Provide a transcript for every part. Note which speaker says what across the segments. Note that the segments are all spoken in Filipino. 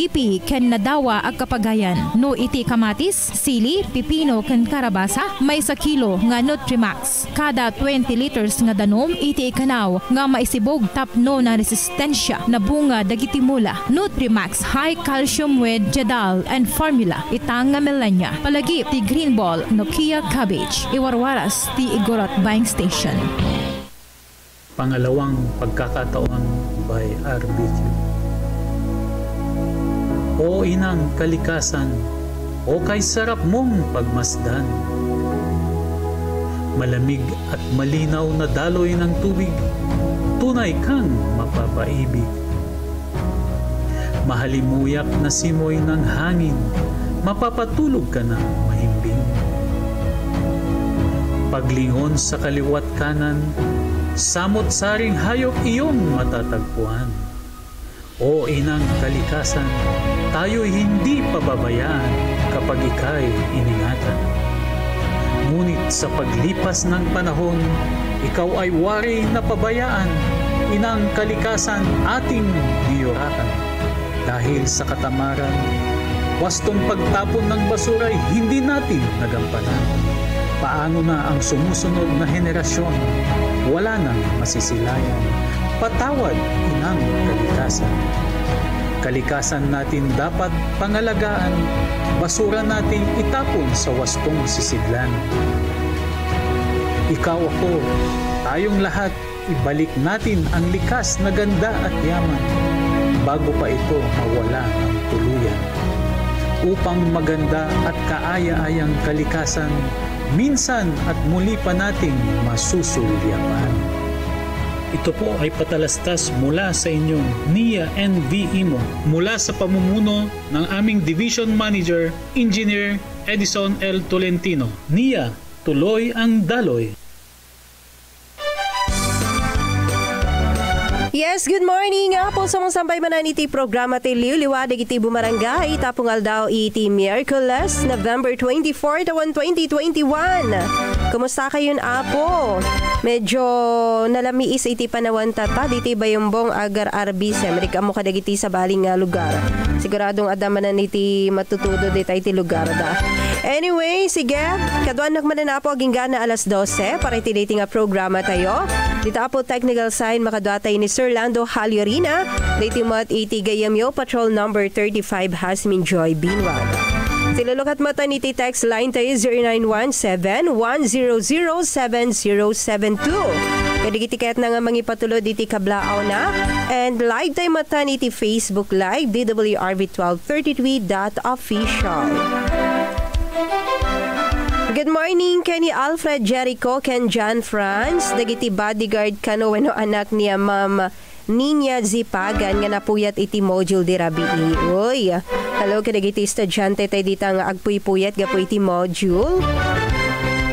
Speaker 1: gipi ken nadawa ag kapagayan. No iti kamatis, sili, pipino ken karabasa may sa kilo nga Nutrimax. Kada 20 liters nga danom iti ikanaw nga maisibog tapno na resistensya na bunga dagiti mula. Nutrimax High Calcium with Jadal and Formula itang nga melanya. Palagi ti Green Ball Nokia Cabbage. Iwarwaras ti Igorot Buying Station.
Speaker 2: Pangalawang pagkakataon by RBQ. O inang kalikasan, o kay sarap mong pagmasdan. Malamig at malinaw na daloy ng tubig, tunay kang mapapaibig. Mahalimuyak na simoy ng hangin, mapapatulog ka na mahimbing. Paglingon sa kaliwat kanan, samot-saring hayop iyong matatagpuan. O inang kalikasan, tayo'y hindi pababayaan kapag ika'y iningatan. Ngunit sa paglipas ng panahon, ikaw ay wari na pabayaan, inang kalikasan ating diyurakan. Dahil sa katamaran, wastong pagtapon ng basura ay hindi natin nagampanan. Paano na ang sumusunod na henerasyon? Wala nang masisilayan. Patawad inang kalikasan. Kalikasan natin dapat pangalagaan, basura natin itapon sa wastong sisidlan. Ikaw ako, tayong lahat, ibalik natin ang likas na ganda at yaman bago pa ito mawala ng tuluyan. Upang maganda at kaaya-ayang kalikasan, minsan at muli pa nating masusulyapan. Ito po ay patalastas mula sa inyong NIA NV IMO mula sa pamumuno ng aming Division Manager, Engineer Edison L. Tolentino. NIA, tuloy ang daloy.
Speaker 3: Yes, good morning nga po sa mga sampay manan iti programa ti Liw Liwadag iti Bumarangay tapong aldaw iti Miyerkules, November 24, taon 2021. Kumusta kayon apo? Medyo nalamiis iti panawan tata diti bayumbong agar arbi Amerika mo kadagiti sa baling nga lugar. Siguradong adamanan iti matutudo dita iti lugar da. Anyway, sige, kaduan nakmanan na po aging gana alas 12 para iti nga programa tayo. Dito po technical sign makadwatay ni Sir Lando Haliorina. Dating mat iti gayamyo patrol number 35 Hasmin Joy Binwag. Silulukat mata ni text line tayo 0917-100-7072. Kadigitiket na nga mga patulod iti kablaaw na. And live tayo mata ni Facebook Live DWRB1233.official. Good morning, Kenny Alfred Jericho, Ken John France, dagiti bodyguard kano weno anak niya Ma'am Ninya Zipagan nga napuyat iti module di rabii. Uy, hello kadagiti estudyante tayo dito nga agpuy-puyat gapo iti module.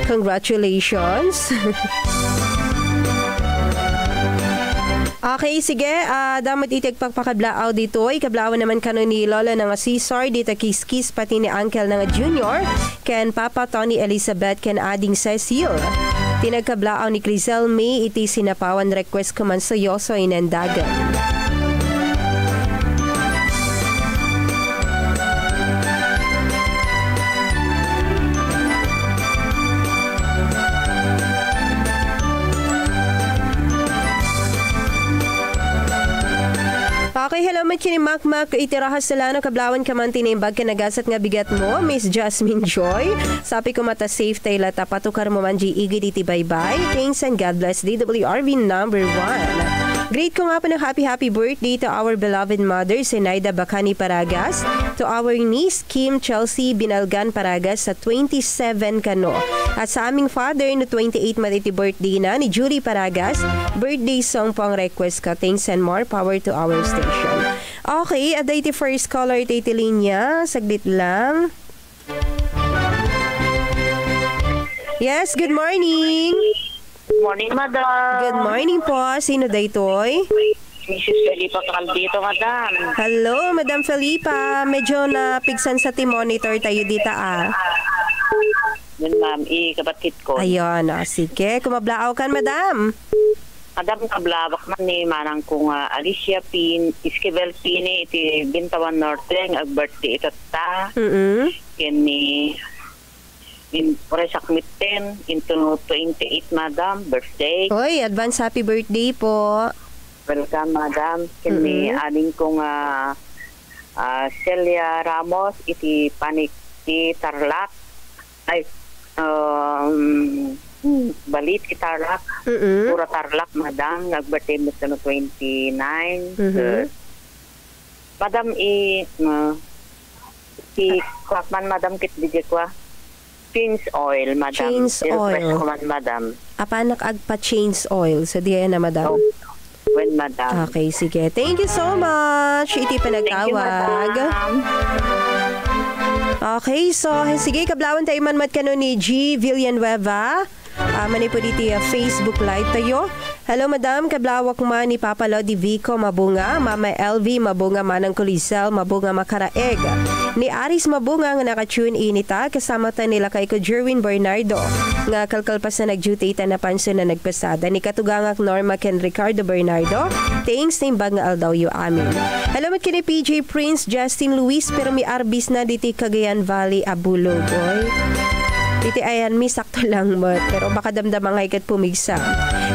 Speaker 3: Congratulations. Okay, sige. Uh, damat itig pagpakablaaw dito. Ikablawan naman kano ni Lola nga Cesar, dito kiskis pati ni Uncle nga Junior, ken Papa Tony Elizabeth, ken Ading Cecil. Tinagkablaaw ni Crisel May, iti sinapawan request ko man sa yoso inandagan. Okay, hello, Machini Makmak. Itirahas sila no kablawan ka man tinimbag ka nagasat nga bigat mo, Miss Jasmine Joy. Sapi ko mata safe tayo lata patukar mo man igi diti bye-bye. Thanks and God bless DWRV number one. Great ko nga po ng happy happy birthday to our beloved mother, Senaida Bacani Paragas, to our niece, Kim Chelsea Binalgan Paragas sa 27 kano. At sa aming father no 28 matiti birthday na ni Julie Paragas, birthday song po ang request ka. Thanks and more power to our station. Okay, at the first caller, titi linya. Saglit lang. Yes, good morning.
Speaker 4: Good morning, madam.
Speaker 3: Good morning po. Sino daytoy?
Speaker 4: Mrs. Felipa Caldito, madam.
Speaker 3: Hello, Madam Felipa. Medyo napigsan sa monitor tayo dito ah.
Speaker 4: Yun, ma'am. Ikabatit ko.
Speaker 3: Ayun, ah, sige. Kumablaaw kan, Madam.
Speaker 4: Madam kablawak man ni manang kung uh, Alicia Pin, Esquivel Pini, iti Bintawan Norte, ang birthday ito ta.
Speaker 3: Mm-mm.
Speaker 4: Yan ni in Resak Mitten, into 28 madam, birthday.
Speaker 3: Oy, advance happy birthday po.
Speaker 4: Welcome madam. Yan ni
Speaker 3: Mhm.
Speaker 4: aning kong uh, uh, Celia Ramos, iti Panik, iti Tarlac. Ay, um, balit iti Tarlac.
Speaker 3: Mm-mm.
Speaker 4: Pura Tarlac, madam. Nag-birthday mo sa no 29.
Speaker 3: Mhm.
Speaker 4: Uh, madam, i... Uh, i kwakman, madam, kit DJ kwa. Change oil, madam.
Speaker 3: Change oil.
Speaker 4: fresh kuman, madam.
Speaker 3: Apanak agpa change oil. So, diyan na, madam.
Speaker 4: Oh, when, madam.
Speaker 3: Okay, sige. Thank you so much. Iti
Speaker 4: Thank you,
Speaker 3: panagtawag.
Speaker 4: madam.
Speaker 3: Okay, so sige, kablawan tayo man mat kano ni G. Villanueva. Uh, mani po dito uh, Facebook Live tayo. Hello, madam. Kablawak ma ni Papa Lodi Vico Mabunga. Mama LV Mabunga Manang Kulisel Mabunga Makaraeg. Ni Aris Mabunga nga naka-tune inita. Kasama ta nila kay ko Jerwin Bernardo. Nga kalkalpas na nag-duty ta na panso na nagpasada. Ni Katugangak Norma Ken Ricardo Bernardo. Thanks na imbag nga aldaw yu amin. Hello, mat kini PJ Prince Justin Luis. Pero mi arbis na diti Cagayan Valley Abulog. Oy. Iti ayan, mi sakto lang mo. Pero baka damdamang ay kat pumigsa.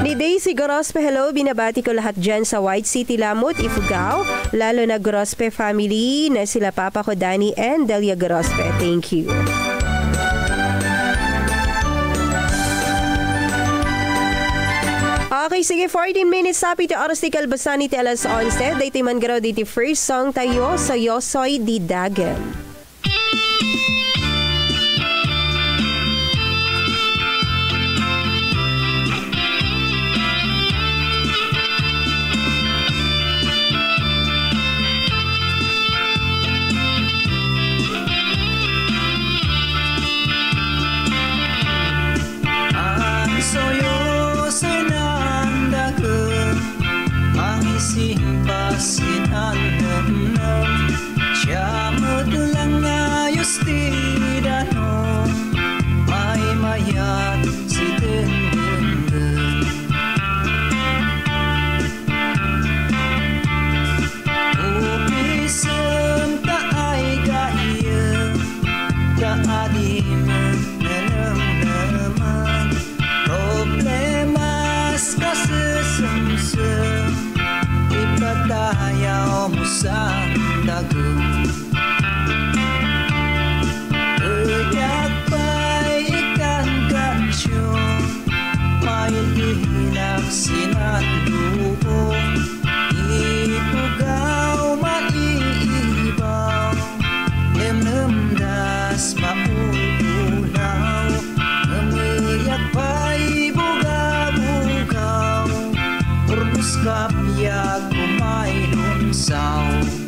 Speaker 3: Ni Daisy Gorospe, hello. Binabati ko lahat dyan sa White City Lamut, Ifugao. Lalo na Gorospe family na sila papa ko Danny and Delia Gorospe. Thank you. Okay, sige, 14 minutes sapi ti oras ti kalbasan ti alas 11. Dati man garaw diti first song tayo sa Yosoy di
Speaker 5: kapya kumain sound.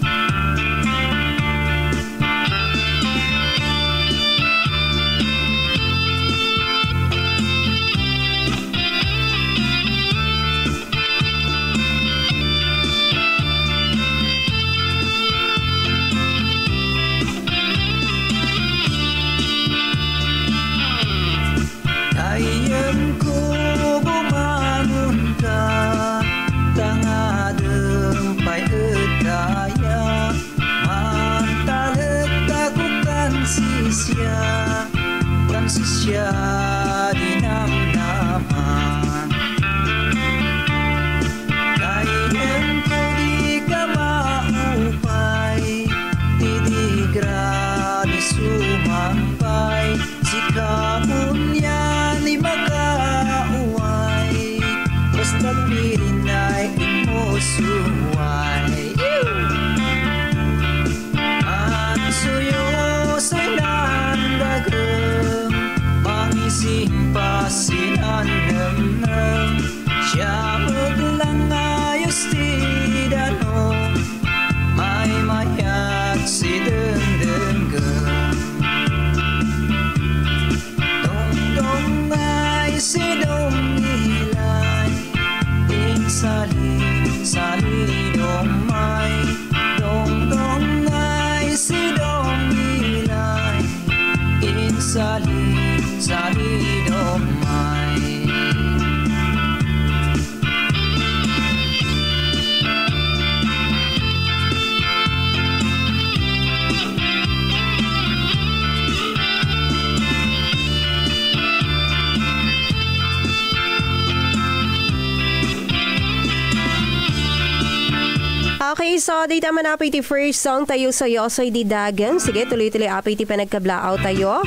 Speaker 3: Okay, so data man apay ti first song tayo sa Yosoy di Dagan. Sige, tuloy-tuloy apay ti panagkablaaw tayo.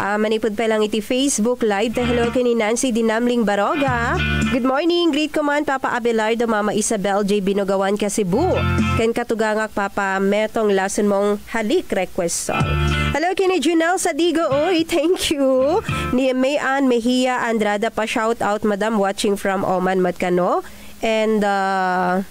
Speaker 3: Ah, manipod pa lang iti Facebook Live. Ta hello kay ni Nancy Dinamling Baroga. Good morning, greet ko man Papa Abelardo, Mama Isabel J. Binugawan ka Cebu. Ken katugangak Papa Metong lason mong halik request song. Hello kay ni Junel Sadigo. Oy, thank you. Ni Mayan Mejia Andrada pa shout out Madam watching from Oman Matkano. And uh,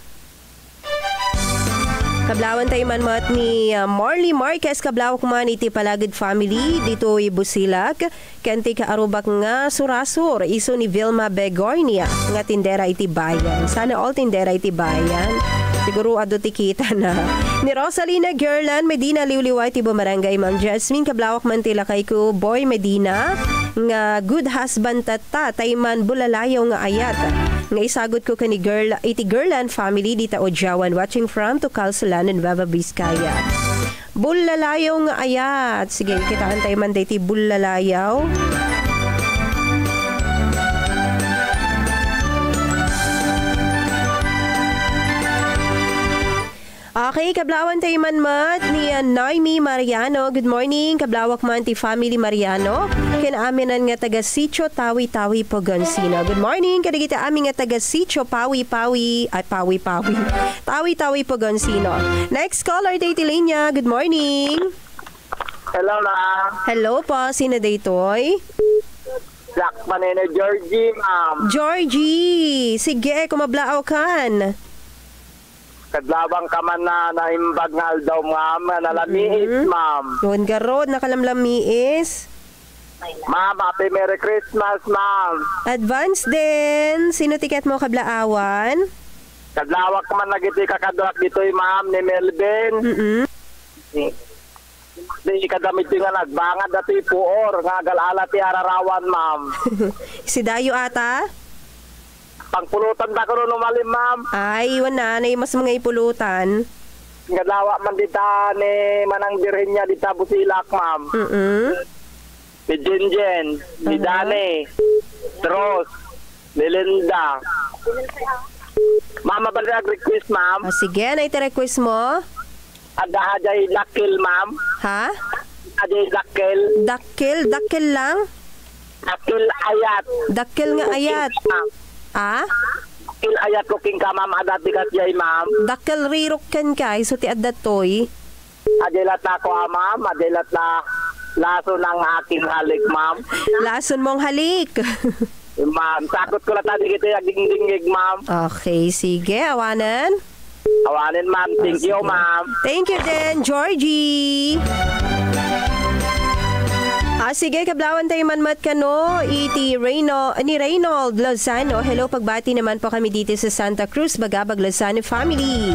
Speaker 3: Kablawan tayo man mat ni uh, Marley Marquez. Kablawak man iti palagid family. Dito i Busilak kanti ka arubak nga surasur. Iso ni Vilma Begornia nga tindera iti bayan. Sana all tindera iti bayan. Siguro ado ti kita na. Ni Rosalina Gerland Medina liwliway ti bumarangay Ma'am Jasmine kablawak man tila kay ko Boy Medina nga good husband tata tayman bulalayaw nga ayat. Nga isagot ko kani girl iti Gerland family dita Ojawan watching from to Calsalan and Nueva Vizcaya. Bullalayaw nga ayat. Sige, kitaan tayo man iti bullalayaw. Okay, kablawan tayo man mat ni Naimi Mariano. Good morning, kablawak man ti family Mariano. Ken aminan nga taga Sitio Tawi-Tawi Pogansino. Good morning, kadigita amin nga taga Sitio Pawi-Pawi, ay Pawi-Pawi. Tawi-Tawi Pogansino. Next caller, Titi Linya. Good morning.
Speaker 6: Hello na.
Speaker 3: Hello po, sino daytoy?
Speaker 6: Jack Manene Georgie, ma'am.
Speaker 3: Georgie! Sige, kumablaaw kan.
Speaker 6: Kadlabang ka man na naimbag nga daw, ma'am. Nalamiit, ma'am.
Speaker 3: Yun garod, nakalamlami is.
Speaker 6: Ma'am, happy Merry Christmas, ma'am.
Speaker 3: Advance din. Sino tiket mo kablaawan?
Speaker 6: Kadlawak ka man nagiti kakadwak dito, ma'am, ni Melvin.
Speaker 3: Mm-mm.
Speaker 6: Di, kadamit nga nagbangad dati puor. Nga galala ti ararawan, ma'am.
Speaker 3: si Dayo ata?
Speaker 6: Pangpulutan da ko rin umalim, ma'am.
Speaker 3: Ay, wala na mas mga ipulutan.
Speaker 6: Kadlawa man dita ni Manang Birhen niya dita Busilak, ma'am.
Speaker 3: Mm-mm.
Speaker 6: Ni Jinjen, ni
Speaker 3: Aha.
Speaker 6: Dani, Dros, ni Linda. Mama, ba request, ma'am?
Speaker 3: Ah, sige, na iti-request mo?
Speaker 6: Ada hajay lakil, ma'am.
Speaker 3: Ha?
Speaker 6: Hajay lakil.
Speaker 3: Dakil, dakil lang?
Speaker 6: Lakil ayat.
Speaker 3: Dakil nga ayat.
Speaker 6: Ma'am.
Speaker 3: Ah?
Speaker 6: Lakil ayat cooking ka, ma'am. Adati kat jay, ma'am.
Speaker 3: Dakil rirok ken kay, so ti adda toy.
Speaker 6: Ajay lat na ko, ah, ma'am. Ajay lat na laso ng aking halik, ma'am.
Speaker 3: Lason mong halik.
Speaker 6: Ma'am, sakot ko lang tadi kita yung dingdingig, ma'am.
Speaker 3: okay, sige, awanan.
Speaker 6: Awanin, ma'am. Thank you, ma'am.
Speaker 3: Thank you din, Georgie. Ah, sige, kablawan tayo manmat ka no. Iti Reyno, ni Reynold Lozano. Hello, pagbati naman po kami dito sa Santa Cruz, Bagabag Lozano family.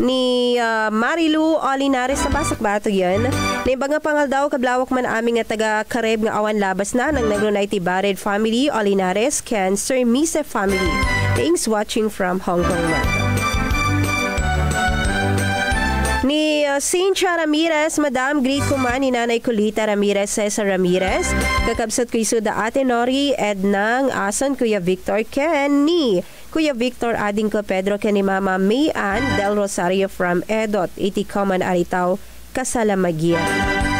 Speaker 3: Ni ah, Marilu Olinares, nabasak ba ito yan? Ni nga pangal daw, kablawak man aming nga taga Kareb nga awan labas na ng nagrunay ti family, Olinares, Cancer, Mise family. Thanks watching from Hong Kong man. Uh, Cynthia Ramirez, Madam, greet ko man ni Nanay Kulita Ramirez, Cesar Ramirez. Kakabsat ko iso da Ate Nori, Ednang, Asan, Kuya Victor, Ken, ni Kuya Victor, ading ko Pedro, ken ni Mama May Ann Del Rosario from Edot, iti Common Aritaw, Kasalamagian.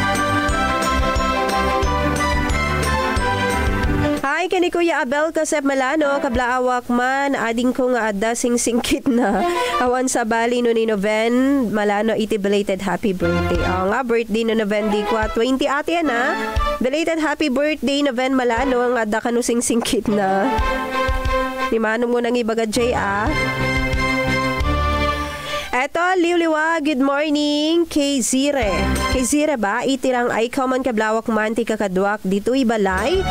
Speaker 3: Hi, kani Kuya Abel Kasep Malano, kablaawak man, ading ko nga adda sing singkit na. Awan sa bali no ni Noven, Malano, iti belated happy birthday. Oo nga, birthday no Noven di kwa 20 ate yan ha. Belated happy birthday Noven Malano, ang adda ka no sing singkit na. Ni Manong mo nang ibaga Jay ah. Eto, liwliwa, good morning kay Zire. Kay Zire ba, itirang ay common kablawak manti kakadwak dito ibalay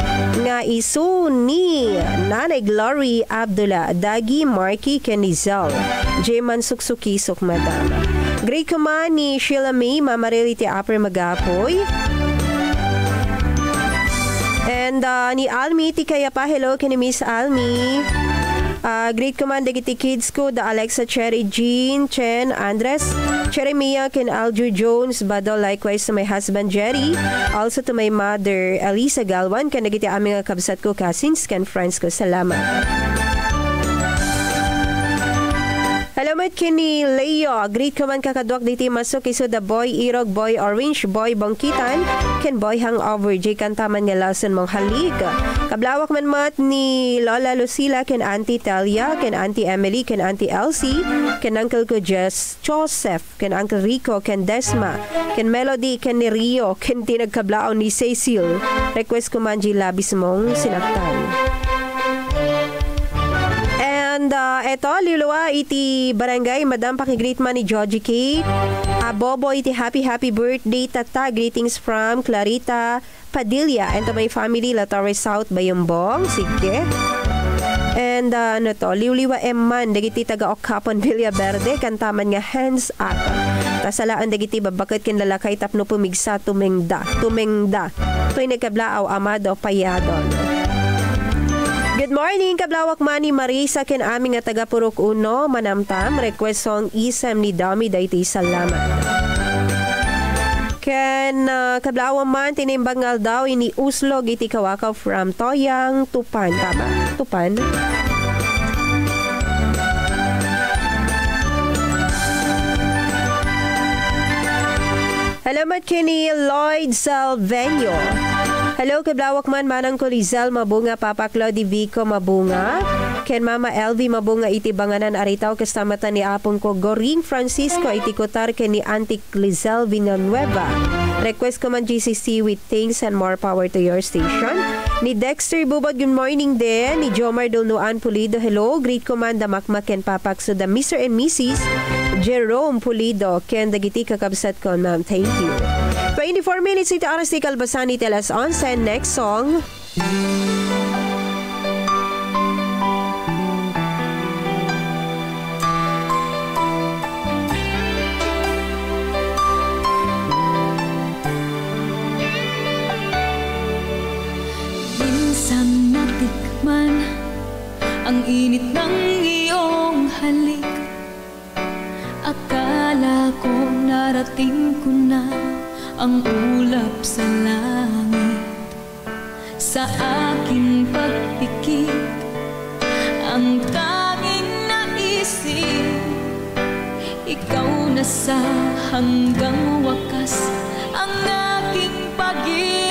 Speaker 3: nga isu ni Nanay Glory Abdullah Dagi Marky Kenizal. Jeman suksukisok madam. Great kuman ni Sheila May Mamarili ti Upper Magapoy. And uh, ni Almi, ti kaya pa, hello kay ni Miss Almi. Uh, great command dagiti kids ko, the Alexa Cherry Jean, Chen, Andres, Cherry Mia, ken Alju Jones, Badol, likewise to my husband Jerry, also to my mother Elisa Galwan, ken dagiti aming kabsat ko cousins, ken friends ko. Salamat. Met kini Leo. Greet ka man kakadwak diti masok iso the boy irog boy orange boy bangkitan ken boy hangover J kantaman nga lason mong halik. Kablawak man mat ni Lola Lucila ken Auntie Talia ken Auntie Emily ken Auntie Elsie ken Uncle ko Jess Joseph ken Uncle Rico ken Desma ken Melody ken ni Rio ken tinagkablao ni Cecil. Request ko man labis mong sinaktan. And uh, eto, luluwa iti barangay, Madam pakigreet man ni Georgie Kate. Abobo iti happy happy birthday tata. Greetings from Clarita Padilla and to my family La Torres South Bayambong. Sige. And uh, ano to, liwliwa emman, dagiti taga Okapon Villa Verde, kantaman nga hands up. Tasalaan dagiti babakit kin lalakay tapno pumigsa tumengda, tumengda. To'y nagkablaaw amado payadon. Good morning, Kablawak Mani Marisa ken aming nga taga Purok Uno, Manamtam, request song isam ni Dami dayti salamat. Ken uh, Kablawa man tinimbangal daw ini uslog iti kawakaw from Toyang Tupan, tama? Tupan? Salamat kini Lloyd Salvenio. Hello, Kiblawak man manang ko Rizal Mabunga, Papa Claudie Vico Mabunga. Ken Mama Elvi Mabunga iti banganan aritaw kasamatan ni apon ko Goring Francisco iti kotar ken ni Auntie Lizelle Villanueva. Request ko man GCC with things and more power to your station. Ni Dexter Bubad, good morning din. Ni Jomar Dulnuan Pulido, hello. Great Commander Makmak and Papak so the Mr. and Mrs. Jerome Pulido. Ken dagiti kakabsat ko, ma'am. Thank you. 24 minutes iti aras ni Kalbasani, telas 11 sa next song.
Speaker 7: Minsan natikman ang init ng iyong halik Akala ko narating ko na ang ulap sa langit sa aking pagpikit. Ang tanging naisip ikaw na sa hanggang wakas ang aking pag-ibig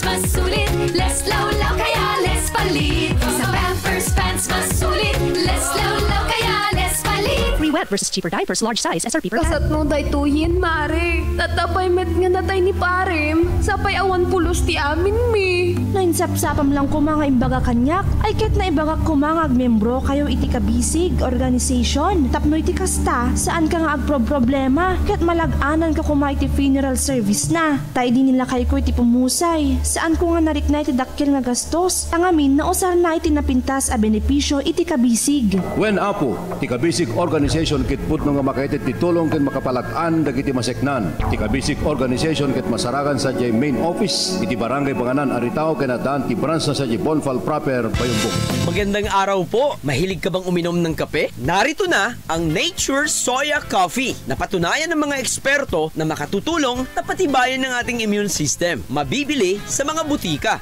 Speaker 8: Christmas. Wet versus cheaper diapers, large size, SRP per
Speaker 9: kasat mo day tuyin, mare. Tatapay met nga natay ni parem. Sapay awan pulos ti amin, mi.
Speaker 8: Nainsap-sapam lang ko mga imbaga kanyak. Ay ket na imbaga ko mga agmembro kayo iti kabisig, organization. Tapno iti kasta, saan ka nga agpro-problema. Ket malag-anan ka kuma iti funeral service na. Tay di nila kay ko iti pumusay. Saan ko nga narik na iti dakkel nga gastos. Tangamin na usar na iti napintas a benepisyo iti kabisig.
Speaker 10: When apo, ti kabisig organization kit putno nga makaitit ti tulong ken makapalag-an dagiti maseknan. Ti kabisig organization kit masaragan sa jay main office iti barangay Banganan Aritao ken ti branch sa jay Bonfal proper Bayumbok.
Speaker 11: Magandang araw po. Mahilig ka bang uminom ng kape? Narito na ang Nature Soya Coffee. Napatunayan ng mga eksperto na makatutulong na patibayan ng ating immune system. Mabibili sa mga butika.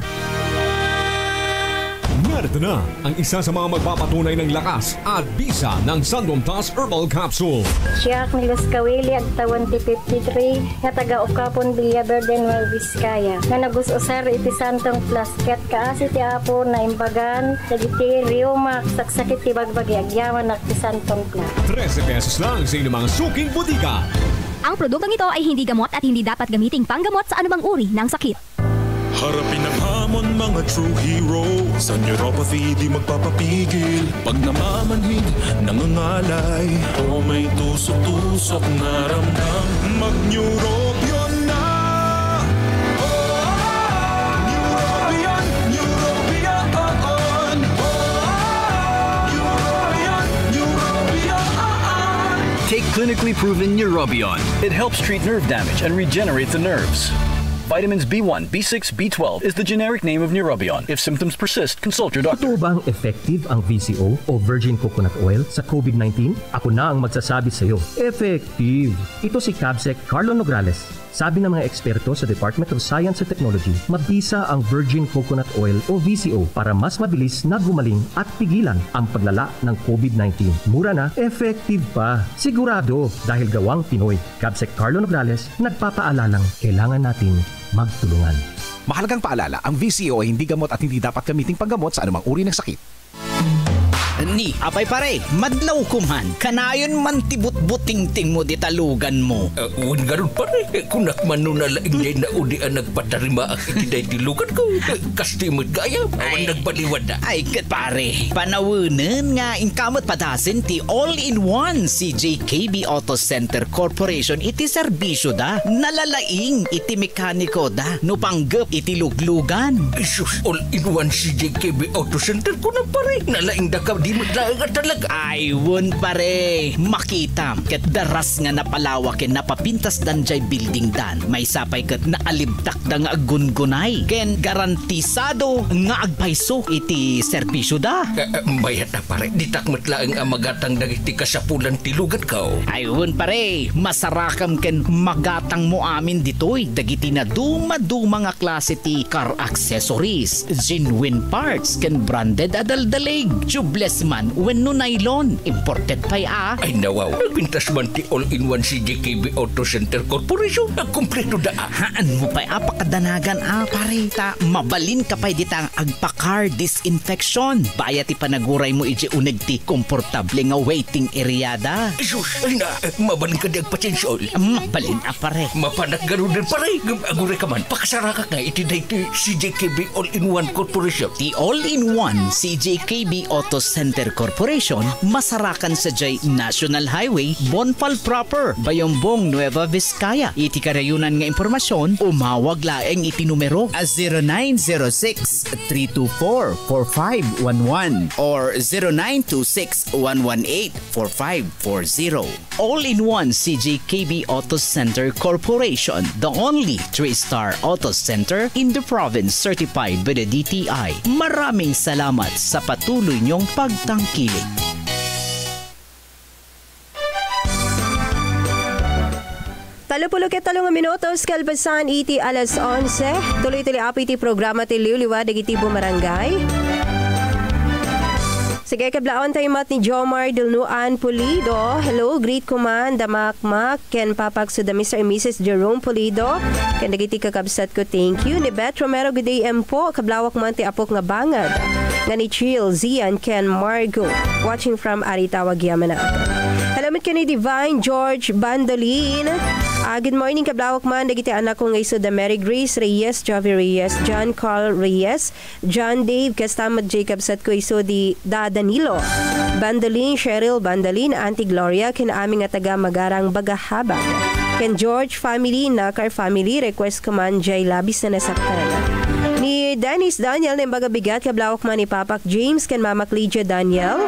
Speaker 12: Narito na ang isa sa mga magpapatunay ng lakas at bisa ng Sandom Plus Herbal Capsule.
Speaker 13: Siya ni Los Kawili ag tawon ti 53 nga taga Ukapon Villaverden Nueva Vizcaya nga nagusosar iti Santong Plus ket kaasi ti apo na imbagan dagiti rheuma saksakit ti bagbagi agyaman nak ti Santong Plus.
Speaker 12: 13 pesos lang sa inyong mga suking butika.
Speaker 14: Ang produktong ito ay hindi gamot at hindi dapat gamiting panggamot sa anumang uri ng sakit.
Speaker 15: Harapin ang hamon mga true hero. Sa neuropathy di magpapapigil. Pag namamanhid, nangangalay. O may tusok-tusok na ramdam. Neurobion
Speaker 16: Take clinically proven Neurobion. It helps treat nerve damage and regenerate the nerves. Vitamins B1, B6, B12 is the generic name of Neurobion. If symptoms persist, consult your doctor.
Speaker 17: Totoo bang effective ang VCO o Virgin Coconut Oil sa COVID-19? Ako na ang magsasabi sa iyo. Effective! Ito si Cabsec Carlo Nograles. Sabi ng mga eksperto sa Department of Science and Technology, mabisa ang Virgin Coconut Oil o VCO para mas mabilis na gumaling at pigilan ang paglala ng COVID-19. Mura na, effective pa. Sigurado dahil gawang Pinoy. Cabsec Carlo Nograles, nagpapaalalang kailangan natin magtulungan.
Speaker 18: Mahalagang paalala, ang VCO ay hindi gamot at hindi dapat gamiting panggamot sa anumang uri ng sakit.
Speaker 19: Ni, apay pare, madlaw kuman. Kanayon man tibut-buting-ting mo di talugan mo.
Speaker 20: Uh, un ganun pare, kung nakmanuna laing day na udi ang nagpatarima ang itiday tilugan ko. Kastimot gaya, awan nagbaliwad na.
Speaker 19: Ay, kat pare, panawunan nga inkamot padasin ti all-in-one CJKB Auto Center Corporation iti serbisyo da. Nalalaing iti mekaniko da. No panggap iti luglugan.
Speaker 20: Isus, all-in-one CJKB Auto Center ko na pare. Nalaing da ka di maglaga talaga.
Speaker 19: Ay, won pare. Makita, ket daras nga napalawak ken napapintas dan jay building dan. May sapay ket naalibtak da nga agungunay. Ken garantisado nga agpaiso iti serbisyo da.
Speaker 20: Uh, bayat na pare, di takmat laang ang magatang dagiti kasapulan tilugan ka.
Speaker 19: Ay, won pare. Masarakam ken magatang mo amin ditoy. Dagiti na duma-duma nga klase ti car accessories, genuine parts, ken branded adaldalig, tubeless man wenno nylon. Imported pa ah.
Speaker 20: Ay nawaw, nagpintas man ti all-in-one CJKB Auto Center Corporation. Ang kumpleto da.
Speaker 19: Haan mo pa apakadanagan ah pare. Ta mabalin ka pa ditang agpa-car disinfection. Baya ti panaguray mo iji uneg ti komportable nga waiting area da.
Speaker 20: Jesus, ay na, mabalin ka di agpatsensyon.
Speaker 19: Mabalin ah pare.
Speaker 20: Mapanak ganun din pare. Aguray ka man, pakasara ka nga iti day ti CJKB All-in-One Corporation.
Speaker 19: Ti All-in-One CJKB Auto Center Corporation masarakan sa Jay National Highway, Bonfal Proper, Bayombong, Nueva Vizcaya. Iti karayunan nga informasyon, umawag laeng iti numero
Speaker 21: a 0906-324-4511 or 0926-118-4540.
Speaker 19: All-in-one CJKB Auto Center Corporation, the only three-star auto center in the province certified by the DTI. Maraming salamat sa patuloy niyong pagtangkilik.
Speaker 3: Talupulok at talong minutos, kalbasan iti alas 11. Tuloy-tuloy api iti programa ti Liuliwa, dagiti bumarangay. Sige, kablaon tayo mat ni Jomar Dulnuan Pulido. Hello, great command, damakmak, ken papag sa Mr. and Mrs. Jerome Pulido. Ken dagiti kakabsat ko, thank you. Ni Beth Romero, good day em po. Kablawak man ti apok nga bangad. Nga ni Chill, Zian, Ken Margo. Watching from Aritawag, Yamanak. Hello, mit ka ni Divine George Bandolin. Ah, good morning, kablawak man. Dagiti anak ko nga iso da Mary Grace Reyes, Jovi Reyes, John Carl Reyes, John Dave, Kastamad Jacob Sat ko iso di da Danilo. Bandolin, Cheryl Bandolin, Auntie Gloria, kin aming nga taga Magarang Bagahabag. Ken George family, Nakar family, request ko man Jay Labis na nasaktan. Ni Dennis Daniel, ng bagabigat, kablawak man ni Papak James, ken Mama Lydia Daniel.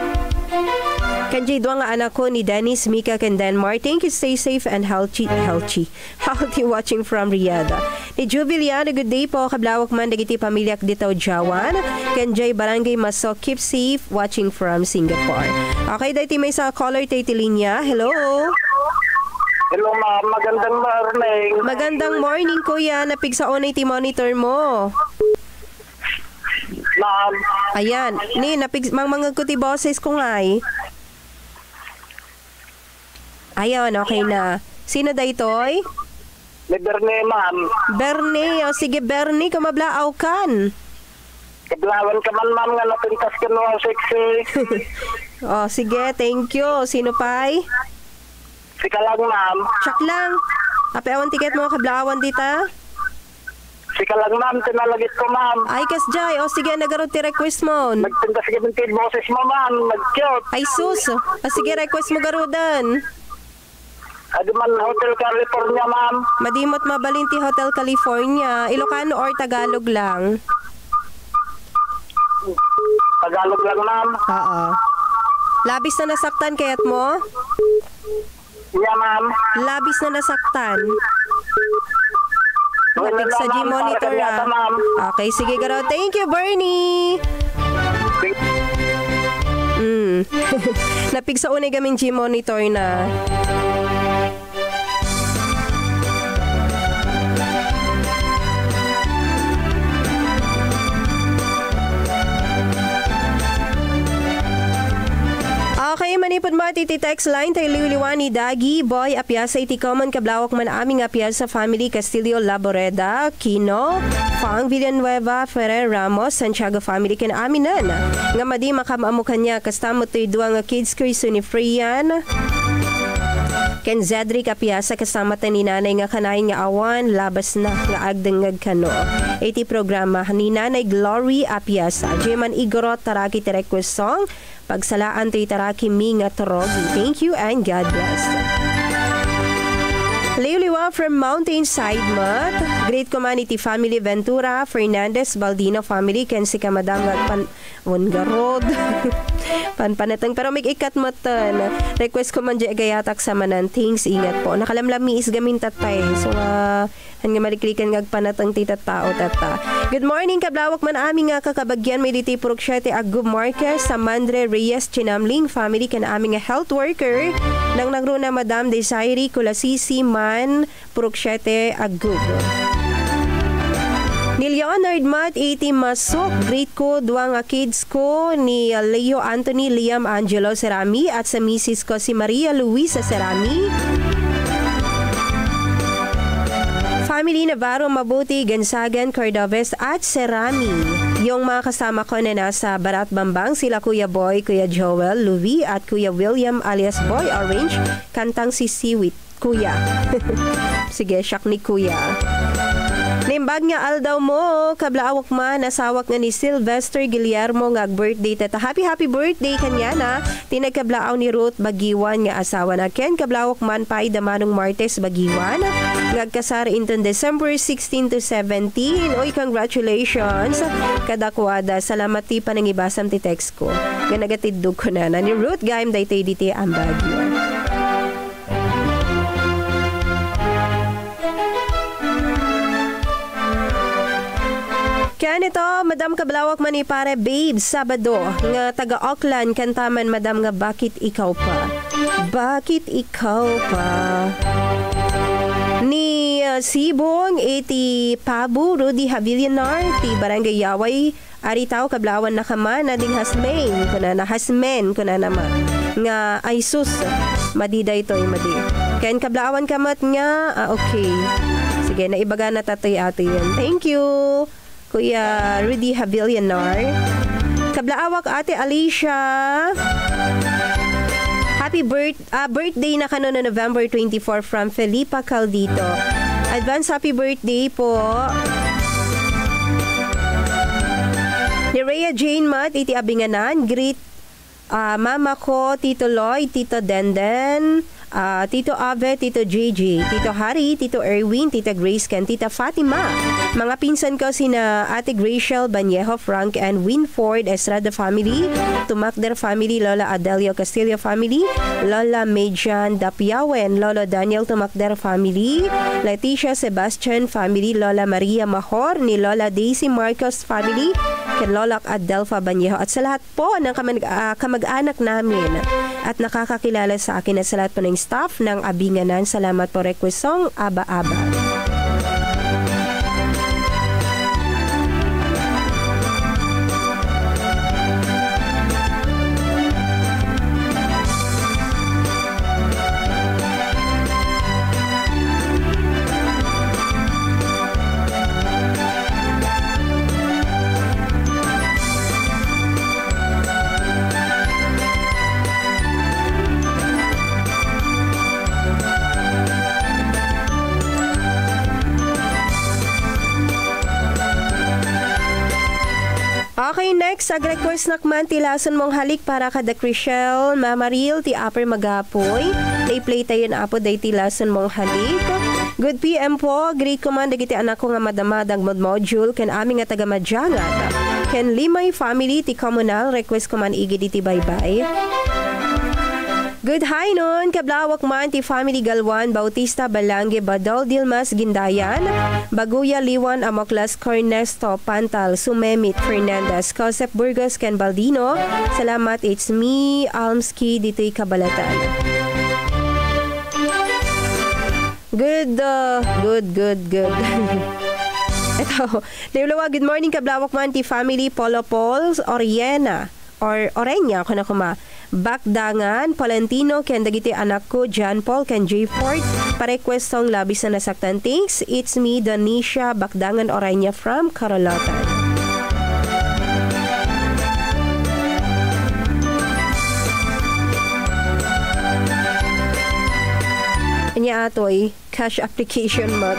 Speaker 3: Kanjay duwa nga anak ko ni Dennis, Mika, and Denmark. Thank you. Stay safe and healthy. Healthy. Healthy watching from Riyadh. Ni Jubiliana, good day po. Kablawak man, dagiti pamilyak dito Jawan. Kanjay Barangay Maso, keep safe watching from Singapore. Okay, dahil may sa caller tayo linya. Hello.
Speaker 6: Hello ma'am, magandang morning.
Speaker 3: Magandang morning, kuya. Napig sa onay ti monitor mo.
Speaker 6: Ma'am,
Speaker 3: Ayan. Ni, napig, mang mga kuti boses ko nga eh. Ayan, okay na. Sino da itoy?
Speaker 6: ni Berne ma'am.
Speaker 3: Bernie. O sige, Bernie, kumablaaw kan.
Speaker 6: Kablawan ka man ma'am nga napintas ka no sexy.
Speaker 3: o, sige, thank you. Sino pa'y?
Speaker 6: Sika lang ma'am.
Speaker 3: Check lang. Ape, awan tiket mo kablawan dita?
Speaker 6: Sika lang ma'am, tinalagit ko ma'am.
Speaker 3: Ay, kas Jai. O, sige, nagarot ti request mo.
Speaker 6: Nagpintas ka ng boses mo ma'am, nag-cute.
Speaker 3: Ay, sus. O, sige, request mo garudan.
Speaker 6: Adi man Hotel California ma'am.
Speaker 3: Madimot mabalinti Hotel California. Ilocano or Tagalog lang?
Speaker 6: Tagalog lang ma'am.
Speaker 3: Oo. Labis na nasaktan kayat mo?
Speaker 6: Yeah ma'am.
Speaker 3: Labis na nasaktan. Matig sa. G-monitor ah. Okay, sige garo. Thank you, Bernie! Mm. Napig sa unay gaming G-monitor na. Okay, manipod mo iti text line tayo liwliwani Dagi, Boy, Apiasa, iti common kablawak man aming Apiasa family Castillo Laboreda, Kino, Fang Villanueva, Ferrer Ramos, Santiago family ken aminan. Nga madi makamamukan niya kastamot to'y duwa nga kids ko iso ni Freyan. Ken Zedric Apiasa kasama ta ni nanay nga kanayin nga awan labas na nga agdengag kano. Iti programa ni nanay Glory Apiasa. Jeman Igorot taraki ti request song. Pagsalaan to'y taraki mi nga torogi. Thank you and God bless. Liwliwa from Mountainside Mat, Great Community Family Ventura, Fernandez, Baldino Family, ken si Kamadang at Pan Wangarod. Panpanatang pero may ikat matan. Request ko man dyan gayatak sa manan. Things ingat po. Nakalamlami is gamin tatay. So, uh, han nga maliklikan nga panatang tita tao tata. Good morning, kablawak man aming nga kakabagyan. May diti purok siya ti Agub Marquez, sa Mandre Reyes, Chinamling family, kan aming nga health worker. Nang nagruna Madam Desiree Kulasisi man, siya ti Agub. Ni Leonard Matt, 80 Masok, great ko, duwa nga kids ko, ni Leo Anthony, Liam Angelo Serami, at sa misis ko si Maria Luisa Serami. Family Navarro Mabuti, Gansagan, Cordobes at Serami. Yung mga kasama ko na nasa Barat Bambang, sila Kuya Boy, Kuya Joel, Louie at Kuya William alias Boy Orange, kantang si Siwit. Kuya. Sige, siyak ni Kuya. Nimbag nga aldaw mo, kablaawak man, nasawak nga ni Sylvester Guillermo nga birthday tata. Happy happy birthday kanya na. Tinagkablaaw ni Ruth Bagiwan nga asawa na Ken kablawak man pay damanong Martes Bagiwan. Ngagkasar inton December 16 to 17. Oy, congratulations. Kadakwada, salamat ti panangibasam ti text ko. Nga nagatidog ko na na ni Ruth Gaim daytay diti ang Kaya nito, Madam Kablawak man pare Babe Sabado nga taga Auckland kantaman Madam nga bakit ikaw pa? Bakit ikaw pa? Ni uh, Sibong, iti Pabu, Rudy Havillanar, ti Barangay Yaway, Aritaw, Kablawan na kama, nading hasmain, kuna na hasmen, kuna naman. Nga, ay sus, madida ito, eh, madi. Kain Kablawan kamat nga, ah, okay. Sige, naibaga na tatoy ate yan. Thank you, Kuya Rudy Havillanar. Kablaawak ate Alicia. Happy birth, ah, birthday na kano no November 24 from Felipa Caldito. Advance happy birthday po. Ni Rhea Jane Matt, iti abinganan. Greet ah, mama ko, Tito Lloyd, Tito Denden, ah, Tito Ave, Tito JJ, Tito Harry, Tito Erwin, Tita Grace Ken, Tita Fatima. Mga pinsan ko sina Ate Graciel Banyejo, Frank and Winford Estrada family, Tumakder family, Lola Adelio Castillo family, Lola Mejan Dapiawen, Lolo Daniel Tumakder family, Leticia Sebastian family, Lola Maria Mahor, ni Lola Daisy Marcos family, kay Lola Adelfa Banyejo at sa lahat po ng kamag- ah, kamag-anak namin at nakakakilala sa akin at sa lahat po ng staff ng Abinganan. Salamat po requestong Aba-Aba. Okay, next, ag request nakman tilason mong halik para kada Chriselle, Mamaril, ti Upper Magapoy. Play-play tayo na apo day tilason mong halik. Good PM po, great command dagiti anak ko nga madamadag mod module ken aming nga taga Madyangat. Ken Limay family ti communal request ko man igi diti bye-bye. Good hi nun, kablawak man ti Family Galwan, Bautista, Balangge, Badol, Dilmas, Gindayan, Baguya, Liwan, Amoklas, Cornesto, Pantal, Sumemit, Fernandez, Cosep, Burgos, Ken Baldino. Salamat, it's me, Almski, dito'y Kabalatan. Good, uh, good, good, good. Ito, Liwlawa, good morning, kablawak man ti Family Polo Pauls, Oriena, or Orenya, kung ako ma. Bakdangan, Palentino, ken dagiti anak ko, John Paul, ken J. Ford. Parequestong labis na nasaktan. Thanks, it's me, Donisha Bakdangan Orenya from Carolotan. Kanya atoy, cash application mo.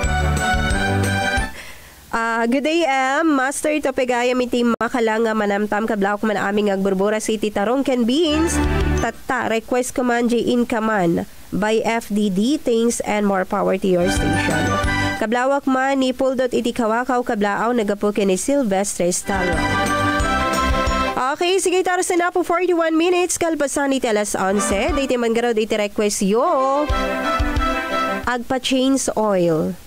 Speaker 3: Ah, good day, M. Master Topegaya miti makalanga manamtam kablak man aming agburbura City Tarong Ken Beans. Tata, request ko man in kaman by FDD. Thanks and more power to your station. Kablawak man ni Puldot iti kawakaw kablaaw nagapo ni Silvestre Stalo. Okay, sige taros na po 41 minutes kalpasan iti alas 11. Dito man garaw iti request yo. Agpa Chains Oil.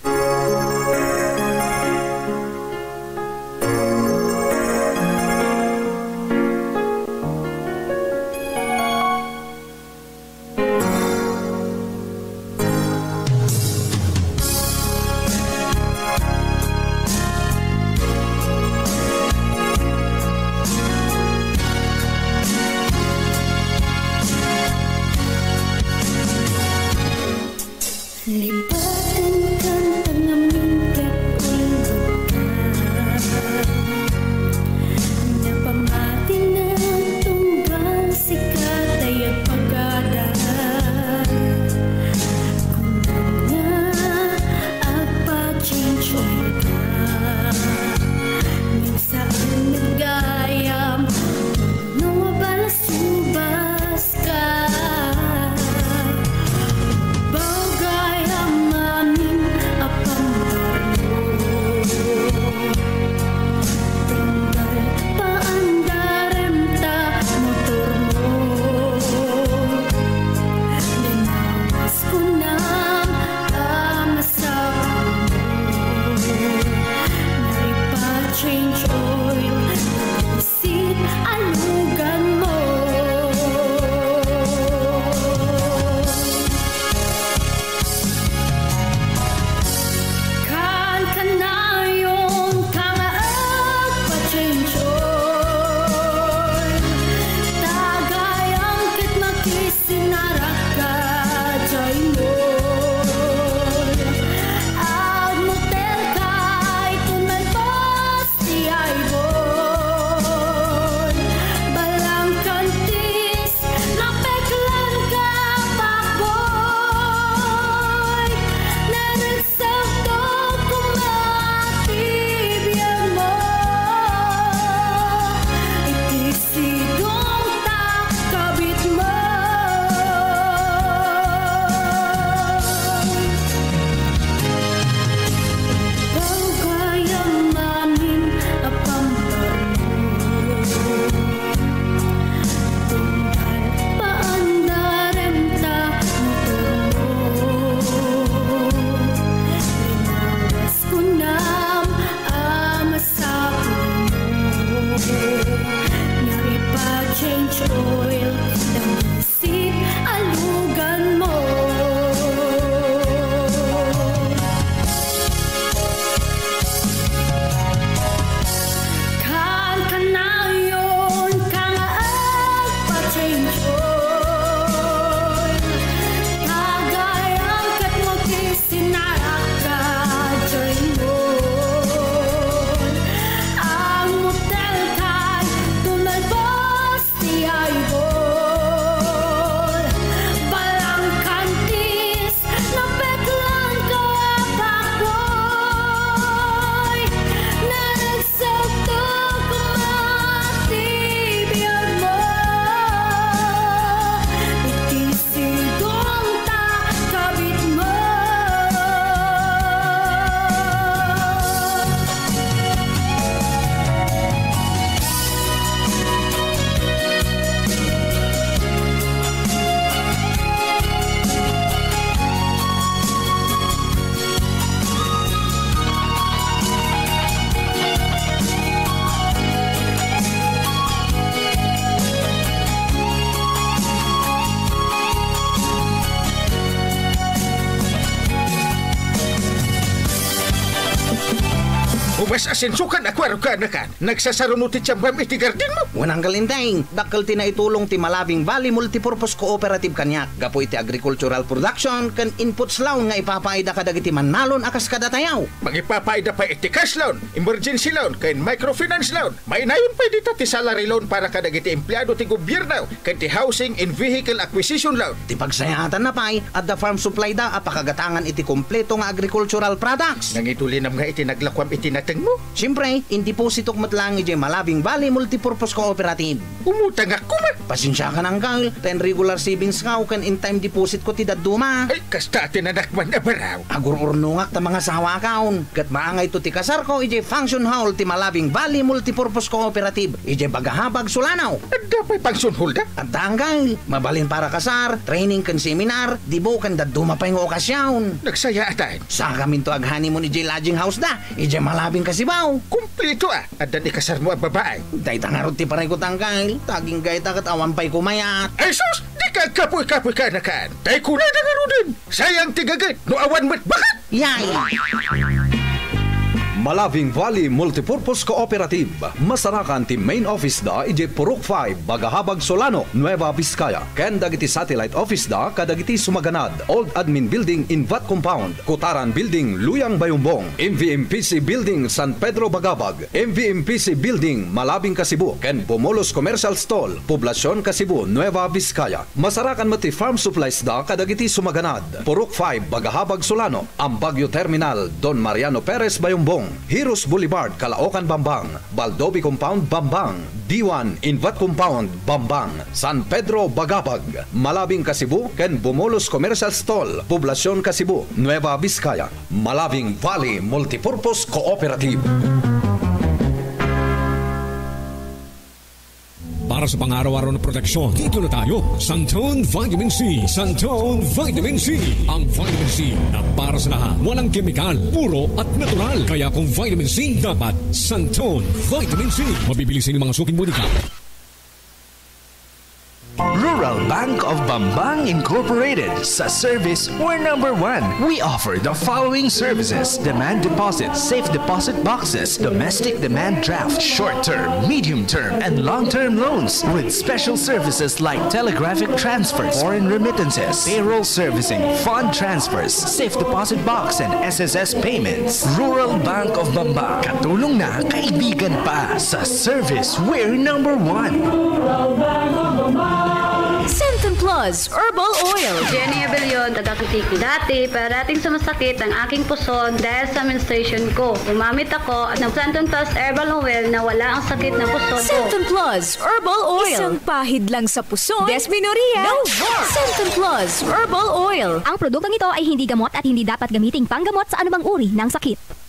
Speaker 22: Yes, asensukan akwaro ka na kan. Nagsasarunot ti tiyambam iti garden mo.
Speaker 23: Wanang galinteng, dakkel ti naitulong ti Malabing Valley Multipurpose Cooperative kanyak. Gapo iti agricultural production kan inputs lawn nga ipapaida kadag iti manalon akas kada tayaw.
Speaker 22: Magipapaida pa iti cash loan, emergency loan, kay microfinance loan. May nayon pa dito ti salary loan para kadag iti empleyado ti gobyerno, kay ti housing and vehicle acquisition loan.
Speaker 23: Ti pagsayatan na pay at the farm supply da apakagatangan iti kompleto nga agricultural products.
Speaker 22: Nangitulinam nga iti naglakwam iti nateng mo.
Speaker 23: Siyempre, in depositok matlang iti Malabing Valley Multipurpose Cooperative.
Speaker 22: Umutang ako man.
Speaker 23: Pasensya ka nang kal, ten regular savings ka o kan in time deposit ko ti daduma.
Speaker 22: Ay, kasta tinanakman na baraw.
Speaker 23: Agururnungak ta mga sawa kaon. Kat maangay to ti kasar ko ije function hall ti Malabing Valley Multipurpose Cooperative. Ije bagahabag sulanaw.
Speaker 22: Dapay function hall da?
Speaker 23: At tangkay, mabalin para kasar, training kan seminar, dibo kan daduma pa yung okasyon.
Speaker 22: Nagsaya atayin.
Speaker 23: Sa kami to aghani mo ni ije lodging house da, ije malabing kasibaw.
Speaker 22: Kumplito ah. At dan ikasar mo ang babae.
Speaker 23: Day tangarot ti paray ko tangkay, taging gay takat awan pa'y kumayat.
Speaker 22: Ay sus! Di ka kapoy-kapoy ka na kan. Tay kunay na. Sayang tigagay. No awan mo't bakat.
Speaker 23: Yay!
Speaker 24: Malaving Valley Multipurpose Cooperative. Masarakan ti main office da ije Purok 5, Bagahabag Solano, Nueva Vizcaya. Ken dagiti satellite office da kadagiti Sumaganad, Old Admin Building in Vat Compound, Kutaran Building, Luyang Bayumbong, MVMPC Building, San Pedro Bagabag, MVMPC Building, Malabing Kasibu, Ken Bomolos Commercial Stall, Poblasyon Kasibu, Nueva Vizcaya. Masarakan mo ti farm supplies da kadagiti Sumaganad, Purok 5, Bagahabag Solano, Ambagyo Terminal, Don Mariano Perez Bayumbong, Heroes Boulevard, Caloocan, Bambang, Baldobi Compound, Bambang, D1, Invat Compound, Bambang, San Pedro, Bagabag, Malabing Kasibu, Ken Bumulos Commercial Stall, Poblasyon Kasibu, Nueva Vizcaya, Malabing Valley Multipurpose Cooperative.
Speaker 12: Para sa pang-araw-araw na proteksyon, dito na tayo. Santon Vitamin C. Santon Vitamin C. Ang Vitamin C na para sa lahat. Walang kemikal, puro at natural. Kaya kung Vitamin C, dapat Santon Vitamin C. Mabibili sa inyong mga suking bunika.
Speaker 25: Bank of Bambang Incorporated. Sa service, we're number one. We offer the following services. Demand deposit, safe deposit boxes, domestic demand draft, short-term, medium-term, and long-term loans with special services like telegraphic transfers, foreign remittances, payroll servicing, fund transfers, safe deposit box, and SSS payments. Rural Bank of Bambang. Katulong na, kaibigan pa. Sa service, we're number one. Rural Bank of Bambang.
Speaker 14: Centum Plus Herbal Oil.
Speaker 26: Jenny Abelion, taga-kutik. Dati, parating sumasakit ang aking puson dahil sa menstruation ko. Gumamit ako ng Centum Plus Herbal Oil na wala ang sakit ng puson ko.
Speaker 14: Centum Plus Herbal Oil. Isang pahid lang sa puson. Desminorrhea. No more. Centum Plus Herbal Oil. Ang produktong ito ay hindi gamot at hindi dapat gamiting panggamot sa anumang uri ng sakit.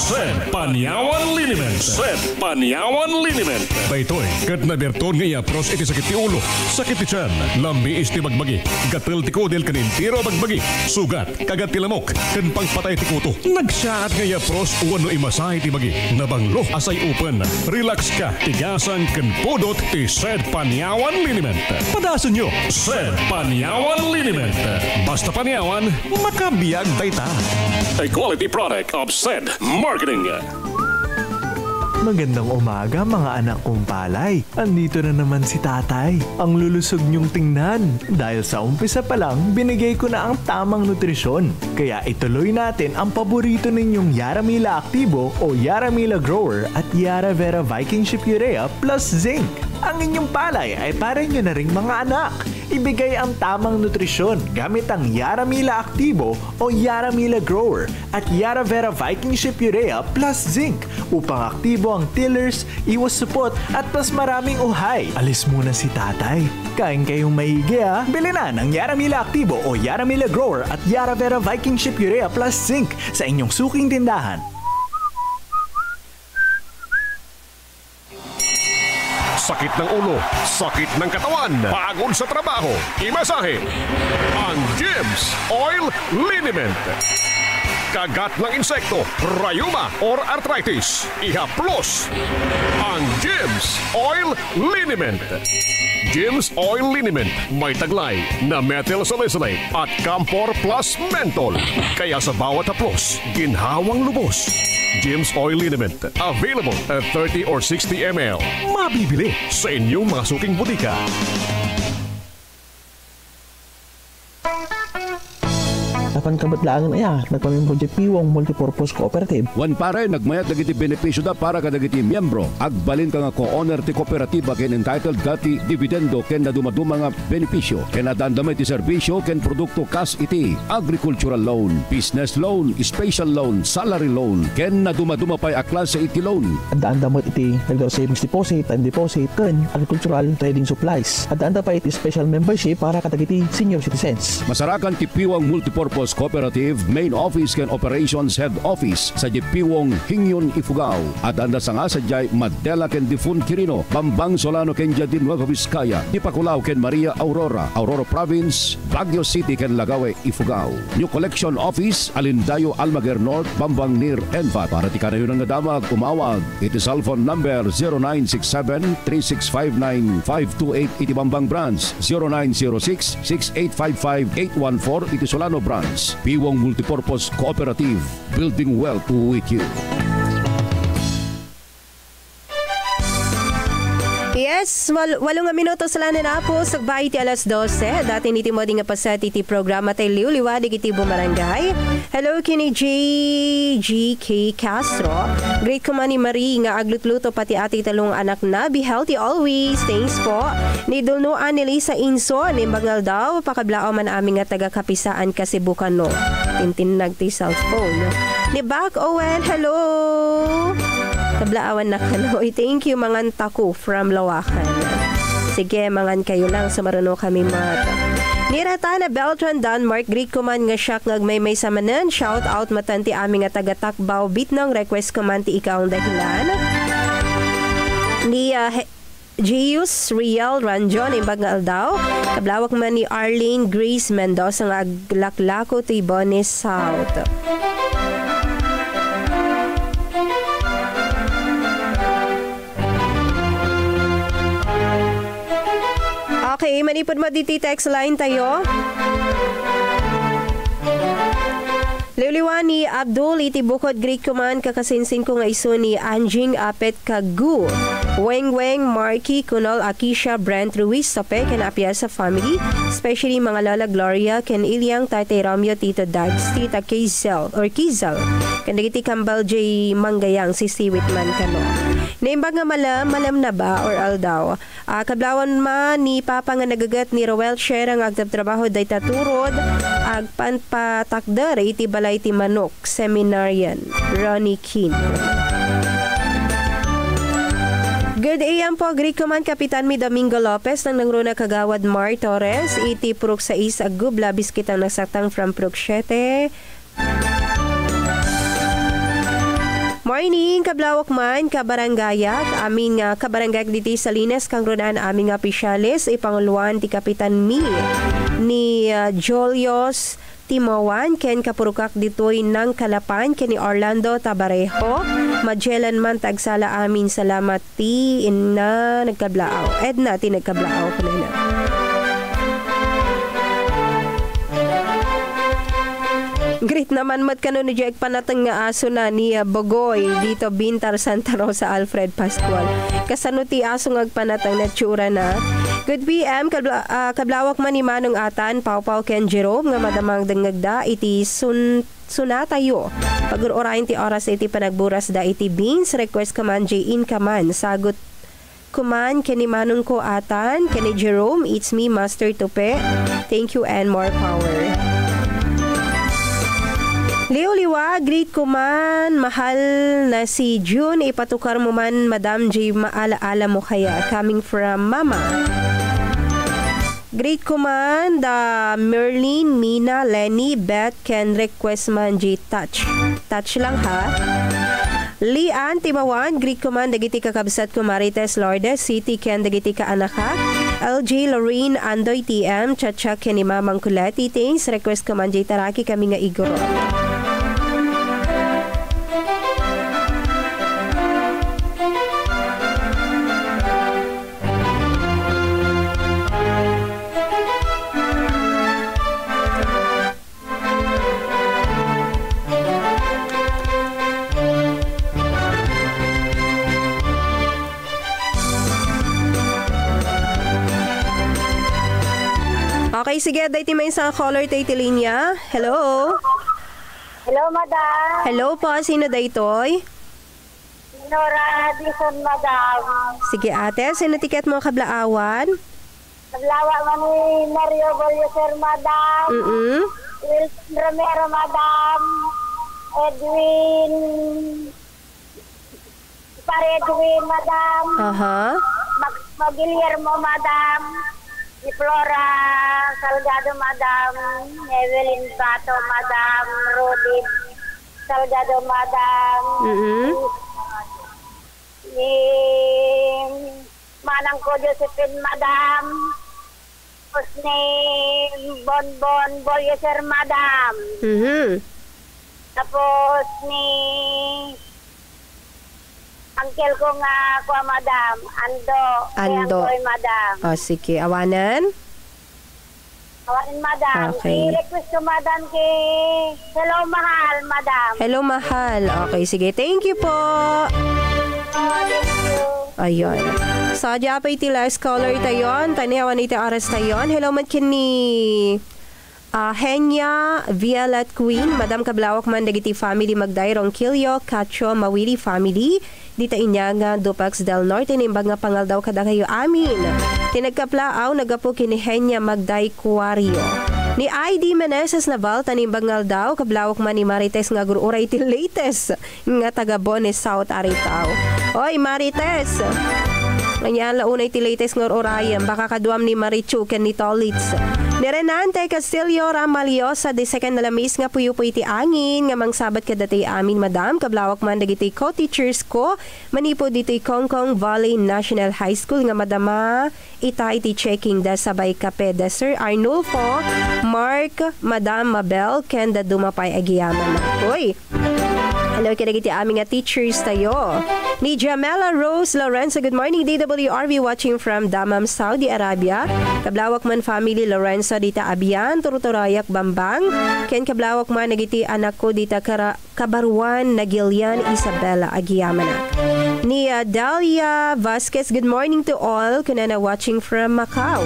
Speaker 12: Sed Panyawan Liniment. Sed Panyawan Liniment. Daytoy, kat na berton nga iapros iti sakit ti ulo, sakit ti tiyan, lambiis ti magbagi, gatel ti kodel kanin tiro magbagi, sugat, kagat ti lamok, kan pangpatay ti kuto. Nagsaat nga iapros uwan no imasay ti bagi, nabanglo asay open. Relax ka, tigasan kan podot ti Sed Panyawan Liniment. Padasan nyo, Sed Panyawan Liniment. Basta panyawan, makabiyag dayta. A quality product of Sed Marketing.
Speaker 27: Magandang umaga mga anak kong palay. Andito na naman si tatay. Ang lulusog niyong tingnan. Dahil sa umpisa pa lang, binigay ko na ang tamang nutrisyon. Kaya ituloy natin ang paborito ninyong Yaramila Activo o Yaramila Grower at Yara Vera Viking Ship Urea plus Zinc. Ang inyong palay ay para nyo na ring mga anak. Ibigay ang tamang nutrisyon gamit ang Yaramila Activo o Yaramila Grower at Yara Vera Viking Ship Urea plus Zinc upang aktibo ang tillers, iwas supot at mas maraming uhay. Alis muna si tatay. Kain kayong maigi ah. Bili na ng Yaramila Activo o Yaramila Grower at Yara Vera Viking Ship Urea plus Zinc sa inyong suking tindahan.
Speaker 12: Sakit ng ulo, sakit ng katawan, pagod sa trabaho, imasahe. Ang Jims Oil Liniment. Kagat ng insekto, rayuma or arthritis, ihaplos. Ang Jims Oil Liniment. Jims Oil Liniment may taglay na methyl salicylate at Camphor Plus Menthol. Kaya sa bawat haplos, ginhawang lubos. Jim's Oil Liniment. Available at 30 or 60 ml. Mabibili sa inyong mga suking butika.
Speaker 28: Apan kabatlaangan aya, nagpamimbro di Piwong Multipurpose Cooperative.
Speaker 29: Wan pare nagmayat dagiti benepisyo da para kadagiti miyembro. Agbalin ka nga co-owner ti kooperatiba ken entitled gati dividendo ken na dumaduma nga benepisyo. Ken nadandamay ti serbisyo ken produkto kas iti agricultural loan, business loan, special loan, salary loan ken na dumaduma pay a klase iti loan.
Speaker 28: Adaan damot iti regular savings deposit, time deposit, ken agricultural trading supplies. Adaan da pa iti special membership para kadagiti senior citizens.
Speaker 29: Masarakan ti Piwang Multipurpose Cooperative Main Office ken Operations Head Office sa di Piwong Hingyon Ifugao. At anda sa nga sa jay Madela ken Difun Quirino Bambang Solano ken Jadin Nueva Vizcaya di Pakulao ken Maria Aurora Aurora Province Baguio City ken Lagawe Ifugao. New Collection Office Alindayo Almaguer North Bambang near Enva. Para ti kanayo ng nadamag umawag. Iti cellphone number 0967-3659-528 iti Bambang Branch 0906-6855-814 iti Solano Branch Piwong Multipurpose Cooperative Building Wealth with you
Speaker 3: Yes, wal walo nga minuto sa lanan na po sa bahay ti alas 12. Dati niti mo nga pasati ti programa tayo liw liwadig iti bumarangay. Hello kini JGK Castro. Great ko ni Marie nga aglutluto pati ati talong anak na. Be healthy always. Thanks po. Ni Dulnoan ni Lisa Inso. Ni Bagal daw. Pakablao man aming nga taga-kapisaan kasi bukano. Tintinag ti cellphone. Ni Back Owen. Hello. Tablaawan na kanoy. Thank you mangan taku from Lawakan. Sige, mangan kayo lang sa maruno kami mat. Nirata na Beltran Denmark, Greek kuman nga siya ngagmay may samanan. Shout out matanti aming nga taga-takbaw. Bit ng request kuman ti ikaw ang dahilan. Ni uh, Gius Real Ranjon imbag nga aldaw. Kablawak man ni Arlene Grace Mendoza nga aglaklako ti Bonis South. Okay, manipod mo diti text line tayo. Liwliwan ni Abdul iti bukod Greek kuman kakasinsin ko nga iso ni Anjing Apet Kagu. Weng Weng, Marky, Kunol, Akisha, Brent, Ruiz, Sope, ken apia sa family. Especially mga Lola Gloria, ken Ilyang, Tatay Romeo, Tito Dags, Tita Kizel, or Kizel. Ken dagiti Kambal J. Manggayang, si Siwit man kano. Naimbag nga malam, malam na ba, or aldaw. Uh, kablawan ma ni Papa nga nagagat ni Roel Shera nga agtabtrabaho day taturod, agpanpatakder iti balay ti manok, seminarian, Ronnie King. Good AM po, Greek Command Kapitan mi Domingo Lopez ng nangruna kagawad Mar Torres, iti Pruk sa is agub labis kitang nasaktang from Pruk 7. Morning, kablawak man, kabaranggayak, aming uh, kabaranggayak diti sa Linas, kang runaan aming opisyalis, ipanguluan ti Kapitan Mi, ni uh, Jolios Timowan, ken kapurukak ditoy ng Kalapan, ken ni Orlando Tabarejo, Magellan man tagsala amin salamat ti inna nagkablaaw. Edna ti nagkablaaw ko na. Great naman mat kano ni Jack panatang nga aso na ni uh, Bogoy dito Bintar Santa Rosa Alfred Pascual. Kasano ti aso ngagpanatang na tsura na. Good PM kabla, uh, kablawak man ni Manong Atan Pau Ken Jerome nga madamang dangagda iti sun sunatayo. Pag-urayin ti oras iti panagburas da iti beans request kaman J in kaman sagot kuman kani Manong ko Atan kani Jerome it's me Master Tupe. Thank you and more power. Leo Liwa, great ko man, mahal na si June, ipatukar mo man, Madam J, maala-ala mo kaya, coming from Mama. Great man, the Merlin, Mina, Lenny, Beth, can request man J, touch. Touch lang ha. Lian, Timawan, Greek Command, Dagiti Kakabsat ko Marites, Lourdes, City, Ken, Dagiti Kaanaka, LJ, Lorraine, Andoy, TM, Chacha, Kenny Mamang Kuleti, Thanks, request ko man J, Taraki, kami nga igoro. Sige, dahil may isang caller tayo linya. Hello?
Speaker 30: Hello, madam.
Speaker 3: Hello po, sino daytoy?
Speaker 30: Nora Dison, madam.
Speaker 3: Sige ate, sino tiket mo kablaawan?
Speaker 30: Naglawa man ni Mario Bolioser, madam.
Speaker 3: Mm-mm.
Speaker 30: Wilson Romero, madam. Edwin... Pare Edwin, madam.
Speaker 3: Aha.
Speaker 30: Mag Magiliermo, madam. Si Flora Salgado, madam. Evelyn Bato, madam. Rudy Salgado, madam.
Speaker 3: Mm-mm.
Speaker 30: Ni Manang ko Josephine, madam. Tapos ni Bonbon Bolyeser, madam.
Speaker 3: Mhm.
Speaker 30: Tapos ni Uncle ko nga ko, madam. Ando.
Speaker 3: Ando.
Speaker 30: Kay madam.
Speaker 3: O, sige, awanan.
Speaker 30: Awanin, madam.
Speaker 3: Okay.
Speaker 30: I-request ko, madam, kay... Hello, mahal, madam.
Speaker 3: Hello, mahal. Okay, sige. Thank you po. Ayun. So, dya pa iti last caller tayon. Tanihawan iti aras tayon. Hello, man kini uh, Henya Violet Queen. Madam Kablawak man dagiti family magdayrong Kilyo, Kacho, Mawili family. Dita inya nga Dupax del Norte nimbag nga pangal daw kada kayo amin. Tinagkaplaaw nagapo kini Henya Magday Kuwario. Ni ID Meneses Naval tanimbag ngal daw kablawak man ni Marites nga gururay ti latest nga taga Bones South Aritaw. Oy Marites. Ganyan launay ti latest nga orayam baka kaduam ni Marichu ken ni Tolitz. Ni Renante Castillo Ramaliosa de second na lamis nga puyo po iti angin nga mangsabat ka dati amin madam. Kablawak man dagiti co-teachers ko. Manipo dito Kongkong Valley National High School nga madama. Ita iti checking da sabay kape da Sir Arnulfo Mark Madam Mabel ken da dumapay agiyaman. Uy! Hello, kinagiti aming teachers tayo. Ni Jamela Rose Lorenzo, good morning DWRV watching from Damam, Saudi Arabia. Kablawak man family Lorenzo dita Abian, Turuturayak Bambang. Ken kablawak man nagiti anak ko dita kara, Kabaruan Nagilian Isabella Agiyamanak. Ni uh, Dalia Vasquez, good morning to all. Kunana watching from Macau.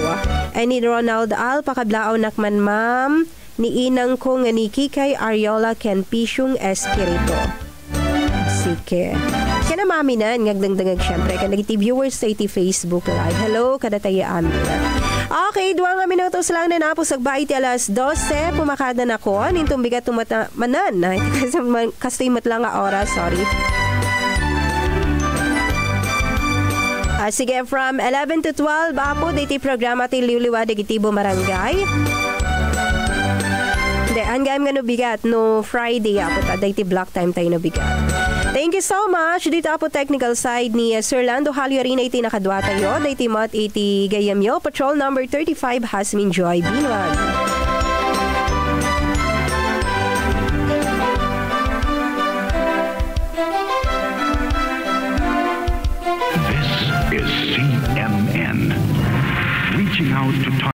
Speaker 3: And ni Ronald Al, pakablao nakman ma'am. Ni inang ko nga ni Kikay Ariola Ken Pisyong Espiritu. Sige. Kaya mami na, ngagdangdangag syempre. Kan nagiti viewers sa iti Facebook live. Hello, kada tayo amin. Okay, duwa nga minutos lang na napos agbait alas 12. Pumakada na ko. Nintong bigat tumata manan. Kastoy mat lang nga oras. Sorry. Ah, sige, from 11 to 12, apo, diti programa ti Liuliwa de Gitibo Marangay. Hindi, hanggang nga no bigat, no Friday, apo, ta, block time tayo no bigat. Thank you so much. Dito po technical side ni uh, Sir Lando Halyorina iti nakadwa tayo. Dito mat iti gayamyo. Patrol number 35 Hasmin Joy Binwag.
Speaker 31: This is CMN. Reaching out to